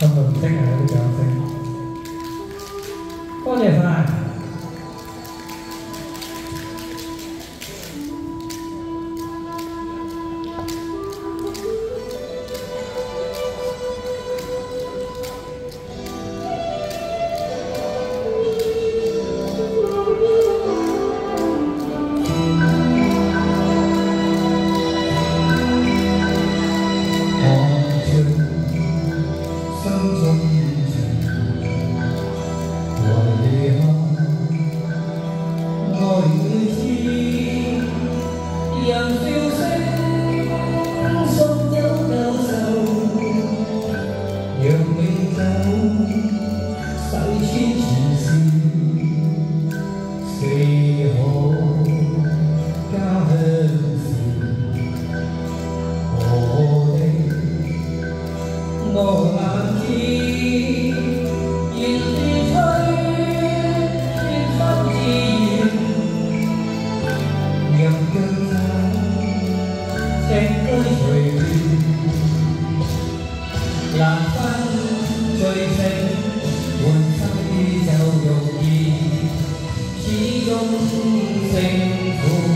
something I would do. What if I? 若未夠，手牽住線，四海家鄉事，我的我眼見。Hãy subscribe cho kênh Ghiền Mì Gõ Để không bỏ lỡ những video hấp dẫn là phát trời xanh buồn sắc đi theo chỉ đông xanh